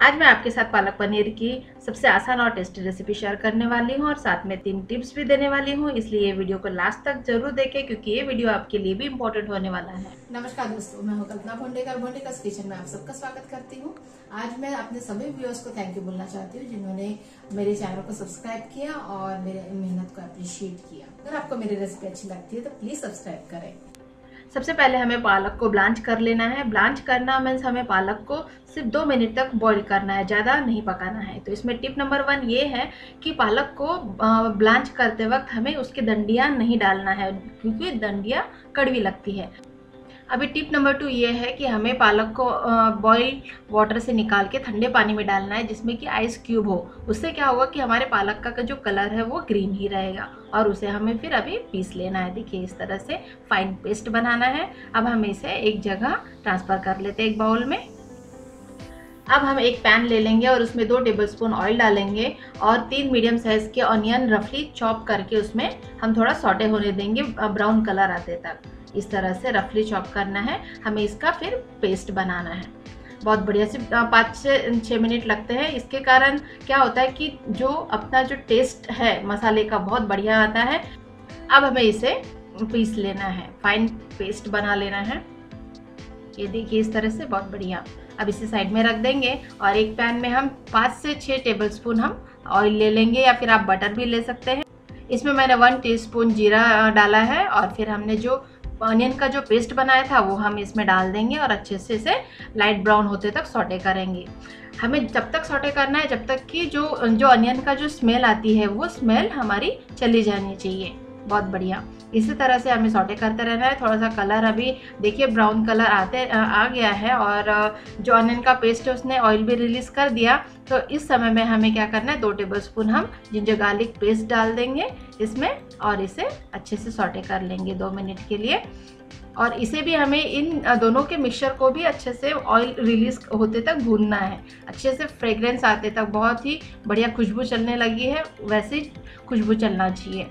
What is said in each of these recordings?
आज मैं आपके साथ पालक पनीर की सबसे आसान और टेस्टी रेसिपी शेयर करने वाली हूँ और साथ में तीन टिप्स भी देने वाली हूँ, इसलिए ये वीडियो को लास्ट तक ज़रूर देखें, क्योंकि ये वीडियो आपके लिए भी इम्पोर्टेंट होने वाला है। नमस्कार दोस्तों, मैं हूँ कल्पना भोंडेकर भोंडेकर किचन में आप सबका स्वागत करती हूँ। आज मैं अपने सभी व्यूअर्स को थैंक यू बोलना चाहती हूँ, जिन्होंने मेरे चैनल को सब्सक्राइब किया और मेरे मेहनत को अप्रिशिएट किया। अगर आपको मेरी रेसिपी अच्छी लगती है तो प्लीज़ सब्सक्राइब करें। सबसे पहले हमें पालक को ब्लांच कर लेना है। ब्लांच करना मीन्स हमें पालक को सिर्फ़ दो मिनट तक बॉईल करना है, ज़्यादा नहीं पकाना है। तो इसमें टिप नंबर वन ये है कि पालक को ब्लांच करते वक्त हमें उसकी दंडियाँ नहीं डालना है, क्योंकि दंडियाँ कड़वी लगती है। अभी टिप नंबर टू ये है कि हमें पालक को बॉईल वाटर से निकाल के ठंडे पानी में डालना है, जिसमें कि आइस क्यूब हो। उससे क्या होगा कि हमारे पालक का जो कलर है वो ग्रीन ही रहेगा और उसे हमें फिर अभी पीस लेना है। देखिए, इस तरह से फाइन पेस्ट बनाना है। अब हम इसे एक जगह ट्रांसफ़र कर लेते हैं एक बाउल में। अब हम एक पैन ले लेंगे और उसमें दो टेबलस्पून ऑयल डालेंगे और तीन मीडियम साइज़ के ऑनियन रफली चॉप करके उसमें हम थोड़ा सॉटे होने देंगे ब्राउन कलर आते तक। इस तरह से रफली चॉप करना है। हमें इसका फिर पेस्ट बनाना है। बहुत बढ़िया से पाँच से छः मिनट लगते हैं। इसके कारण क्या होता है कि जो अपना जो टेस्ट है, मसाले का बहुत बढ़िया आता है। अब हमें इसे पीस लेना है। फाइन पेस्ट बना लेना है। ये देखिए इस तरह से बहुत बढ़िया। अब इसे साइड में रख देंगे और एक पैन में हम पाँच से छः टेबलस्पून हम ऑयल ले लेंगे या फिर आप बटर भी ले सकते हैं। इसमें मैंने वन टीस्पून जीरा डाला है और फिर हमने जो ऑनियन का जो पेस्ट बनाया था, वो हम इसमें डाल देंगे और अच्छे से इसे लाइट ब्राउन होते तक सॉटे करेंगे। हमें जब तक सॉटे करना है, जब तक कि जो जो अनियन का जो स्मेल आती है, वो स्मेल हमारी चली जानी चाहिए। बहुत बढ़िया। इसी तरह से हमें सॉटे करते रहना है। थोड़ा सा कलर अभी, देखिए, ब्राउन कलर आते आ गया है और जो अनियन का पेस्ट है, उसने ऑयल भी रिलीज़ कर दिया। तो इस समय में हमें क्या करना है, दो टेबल स्पून हम जिंजर गार्लिक पेस्ट डाल देंगे। इसमें और इसे अच्छे से सॉटे कर लेंगे दो मिनट के लिए। और इसे भी हमें इन दोनों के मिक्सचर को भी अच्छे से ऑयल रिलीज़ होते तक भूनना है। अच्छे से फ्रेग्रेंस आते तक बहुत ही बढ़िया खुशबू चलने लगी है। वैसे खुशबू चलना चाहिए।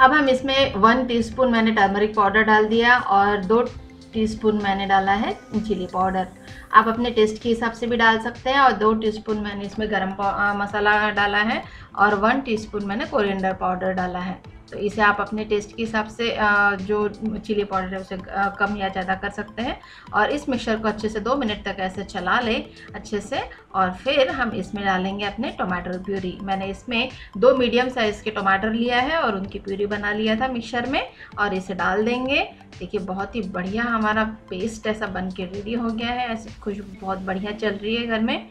अब हम इसमें वन टीस्पून मैंने टर्मरिक पाउडर डाल दिया और दो टीस्पून मैंने डाला है चिली पाउडर आप अपने टेस्ट के हिसाब से भी डाल सकते हैं और दो टीस्पून मैंने इसमें गरम मसाला डाला है और वन टीस्पून मैंने कोरिएंडर पाउडर डाला है। तो इसे आप अपने टेस्ट के हिसाब से जो चिली पाउडर है उसे कम या ज़्यादा कर सकते हैं। और इस मिक्सचर को अच्छे से दो मिनट तक ऐसे चला लें अच्छे से और फिर हम इसमें डालेंगे अपने टमाटर प्यूरी मैंने इसमें दो मीडियम साइज़ के टमाटर लिया है और उनकी प्यूरी बना लिया था मिक्सचर में और इसे डाल देंगे। देखिए, बहुत ही बढ़िया हमारा पेस्ट ऐसा बन के रेडी हो गया है। ऐसी खुशबू बहुत बढ़िया चल रही है घर में।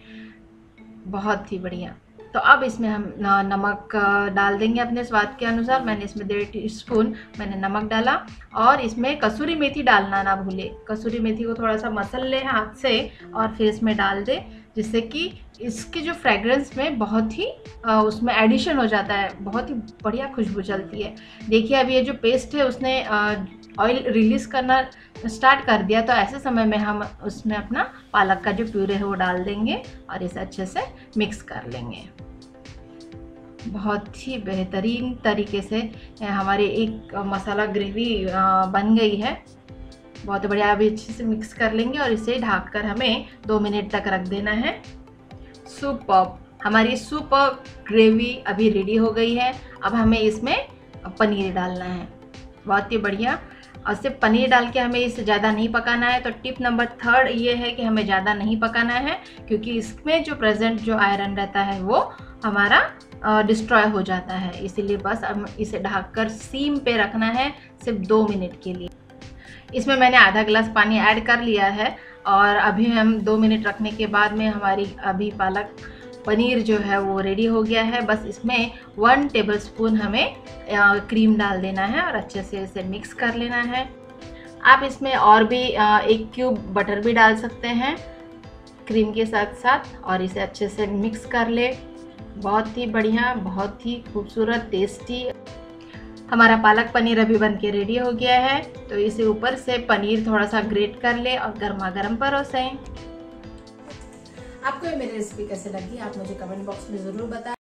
बहुत ही बढ़िया। तो अब इसमें हम नमक डाल देंगे अपने स्वाद के अनुसार। मैंने इसमें डेढ़ टी स्पून मैंने नमक डाला। और इसमें कसूरी मेथी डालना ना भूले। कसूरी मेथी को थोड़ा सा मसल ले हाथ से और फिर इसमें डाल दे, जिससे कि इसकी जो फ्रेगरेंस में बहुत ही उसमें एडिशन हो जाता है। बहुत ही बढ़िया खुशबू चलती है। देखिए, अब ये जो पेस्ट है, उसने ऑयल रिलीज़ करना स्टार्ट कर दिया। तो ऐसे समय में हम उसमें अपना पालक का जो प्यूरे है, वो डाल देंगे और इसे अच्छे से मिक्स कर लेंगे। बहुत ही बेहतरीन तरीके से हमारी एक मसाला ग्रेवी बन गई है। बहुत बढ़िया, अभी अच्छे से मिक्स कर लेंगे और इसे ढककर हमें दो मिनट तक रख देना है। सूप हमारी सूप ग्रेवी अभी रेडी हो गई है। अब हमें इसमें पनीर डालना है। बहुत ही बढ़िया। और सिर्फ़ पनीर डाल के हमें इसे ज़्यादा नहीं पकाना है तो टिप नंबर थर्ड ये है कि हमें ज़्यादा नहीं पकाना है, क्योंकि इसमें जो प्रेजेंट जो आयरन रहता है वो हमारा डिस्ट्रॉय हो जाता है। इसीलिए बस हम इसे ढककर सीम पे रखना है सिर्फ़ दो मिनट के लिए। इसमें मैंने आधा गिलास पानी ऐड कर लिया है और अभी हम दो मिनट रखने के बाद में हमारी अभी पालक पनीर जो है वो रेडी हो गया है। बस इसमें वन टेबल स्पून हमें क्रीम डाल देना है और अच्छे से इसे मिक्स कर लेना है। आप इसमें और भी एक क्यूब बटर भी डाल सकते हैं क्रीम के साथ साथ और इसे अच्छे से मिक्स कर ले। बहुत ही बढ़िया, बहुत ही खूबसूरत टेस्टी हमारा पालक पनीर अभी बन के रेडी हो गया है तो इसे ऊपर से पनीर थोड़ा सा ग्रेट कर ले और गर्मा गर्म परोसें। आपको ये मेरी रेसिपी कैसे लगी, आप मुझे कमेंट बॉक्स में ज़रूर बताएँ।